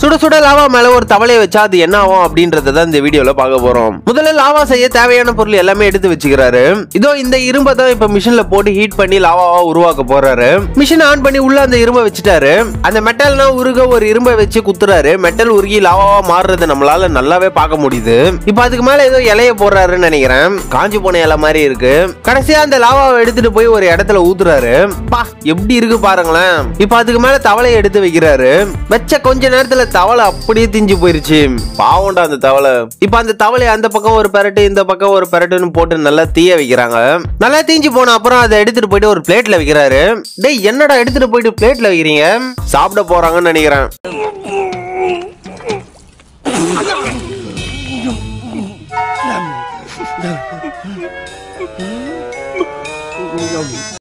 சுட சுட லாவா மேல ஒரு தவளையை வச்சா அது என்ன ஆகும் அப்படின்றத தான் இந்த வீடியோல பார்க்க போறோம். முதல்ல லாவா செய்ய தேவையான பொருள் எல்லாமே எடுத்து வச்சுக்கிறாரு. இதோ இந்த இரும்பை தான் இப்ப மிஷின்ல போட்டு ஹீட் பண்ணி லாவாவா உருவாக்க போறாரு. மிஷின் ஆன் பண்ணி உள்ள அந்த இரும்பை வச்சுட்டாரு. அந்த மெட்டல்னா உருக ஒரு இரும்பை வச்சு குத்துறாரு. மெட்டல் உருகி லாவாவா மாறுறது நம்மளால நல்லாவே பார்க்க முடியுது. இப்ப அதுக்கு மேல ஏதோ இலைய போடுறாருன்னு நினைக்கிறேன். காஞ்சி போன இலை மாதிரி இருக்கு. கடைசியா அந்த லாவாவை எடுத்துட்டு போய் ஒரு இடத்துல ஊத்துறாரு. பா எப்படி இருக்கு பாருங்களேன். இப்ப அதுக்கு மேல தவளையை எடுத்து வைக்கிறாரு. வச்ச கொஞ்ச நேரத்துல தவளை அப்படியே திஞ்சு போயிருச்சு. பாவம்டா அந்த தவளை. இப்ப அந்த தவளை அந்த பக்கம் ஒரு பெரட்டு இந்த பக்கம் ஒரு பெரட்டுன்னு போட்டு நல்லா தீய வைக்கிறாங்க. நல்லா தீஞ்சு போன அப்புறம் அதை எடுத்துட்டு போயிட்டு ஒரு பிளேட்ல வைக்கிறாரு. டேய் என்னடா எடுத்துட்டு போயிட்டு பிளேட்ல வைக்கிறீங்க? சாப்பிட போறாங்கன்னு நினைக்கிறேன்.